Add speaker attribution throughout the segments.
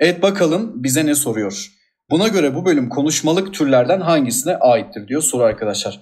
Speaker 1: Evet bakalım bize ne soruyor. Buna göre bu bölüm konuşmalık türlerden hangisine aittir diyor soru arkadaşlar.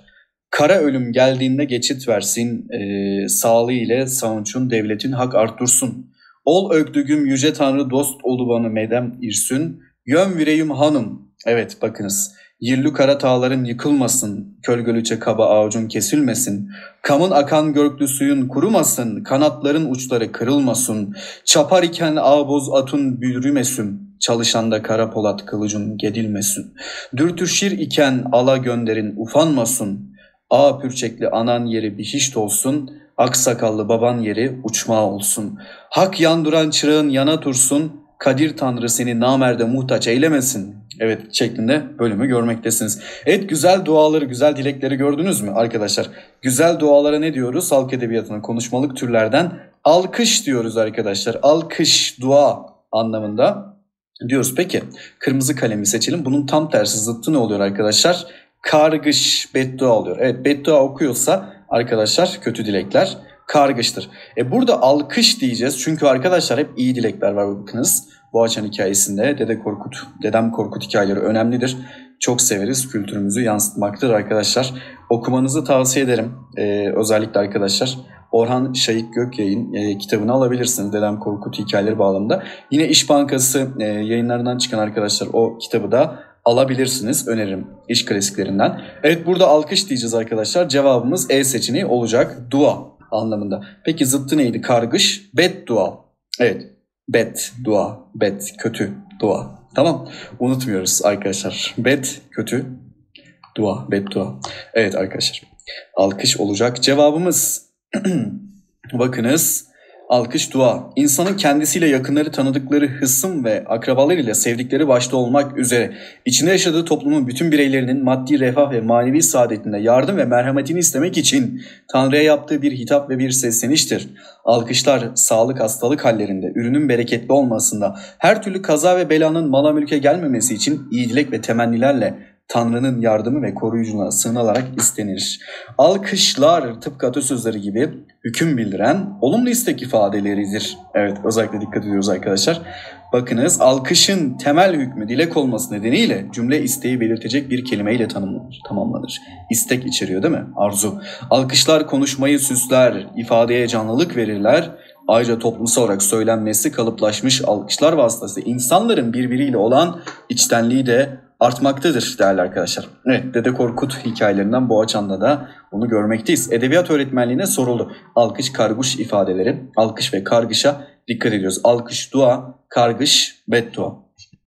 Speaker 1: Kara ölüm geldiğinde geçit versin, e, sağlığı ile savunçun devletin hak arttırsın. Ol ögdügüm yüce tanrı dost olubanı medem irsün, yön vireyim hanım. Evet bakınız. Yirlü kara tağların yıkılmasın, kölgölüçe kaba avucun kesilmesin, kamın akan görklü suyun kurumasın, kanatların uçları kırılmasın, çapar iken ağboz atun büyürümesün, çalışanda kara polat kılıcın gedilmesin, dürtüşir iken ala gönderin ufanmasın, ağ pürçekli anan yeri bihişt olsun, aksakallı baban yeri uçma olsun, hak yanduran çırağın yana tursun, Kadir Tanrı seni namerde muhtaç eylemesin. Evet şeklinde bölümü görmektesiniz. Evet güzel duaları, güzel dilekleri gördünüz mü arkadaşlar? Güzel dualara ne diyoruz? Halk edebiyatının konuşmalık türlerden alkış diyoruz arkadaşlar. Alkış, dua anlamında diyoruz. Peki kırmızı kalemi seçelim. Bunun tam tersi zıttı ne oluyor arkadaşlar? Kargış, beddua oluyor. Evet beddua okuyorsa arkadaşlar kötü dilekler kargıştır. E burada alkış diyeceğiz çünkü arkadaşlar hep iyi dilekler var bakınız. Boğaçan hikayesinde Dede Korkut, Dedem Korkut hikayeleri önemlidir. Çok severiz, kültürümüzü yansıtmaktır arkadaşlar. Okumanızı tavsiye ederim. Ee, özellikle arkadaşlar Orhan Şayık Gökyay'ın e, kitabını alabilirsiniz Dedem Korkut hikayeleri bağlamında. Yine İş Bankası e, yayınlarından çıkan arkadaşlar o kitabı da alabilirsiniz. Öneririm iş klasiklerinden. Evet burada alkış diyeceğiz arkadaşlar. Cevabımız E seçeneği olacak. Dua anlamında. Peki zıttı neydi? Kargış, beddua. Evet, bed, dua, bed, kötü, dua. Tamam, unutmuyoruz arkadaşlar. Bed, kötü, dua, beddua. Evet arkadaşlar, alkış olacak. Cevabımız, bakınız, Alkış dua. İnsanın kendisiyle yakınları tanıdıkları hısım ve akrabalarıyla sevdikleri başta olmak üzere içinde yaşadığı toplumun bütün bireylerinin maddi refah ve manevi saadetinde yardım ve merhametini istemek için Tanrı'ya yaptığı bir hitap ve bir sesleniştir. Alkışlar sağlık hastalık hallerinde, ürünün bereketli olmasında, her türlü kaza ve belanın mala mülke gelmemesi için iyi dilek ve temennilerle Tanrı'nın yardımı ve koruyuculuğuna sığınılarak istenir. Alkışlar tıpkı atasözleri gibi hüküm bildiren olumlu istek ifadeleridir. Evet özellikle dikkat ediyoruz arkadaşlar. Bakınız alkışın temel hükmü dilek olması nedeniyle cümle isteği belirtecek bir kelimeyle tanımlanır, tamamlanır. İstek içeriyor değil mi? Arzu. Alkışlar konuşmayı süsler, ifadeye canlılık verirler. Ayrıca toplumsal olarak söylenmesi kalıplaşmış alkışlar vasıtasıyla insanların birbiriyle olan içtenliği de artmaktadır değerli arkadaşlar. Evet Dede Korkut hikayelerinden Boğaçan'da da bunu görmekteyiz. Edebiyat öğretmenliğine soruldu. Alkış, karguş ifadeleri, alkış ve kargışa dikkat ediyoruz. Alkış, dua, kargış, beddua.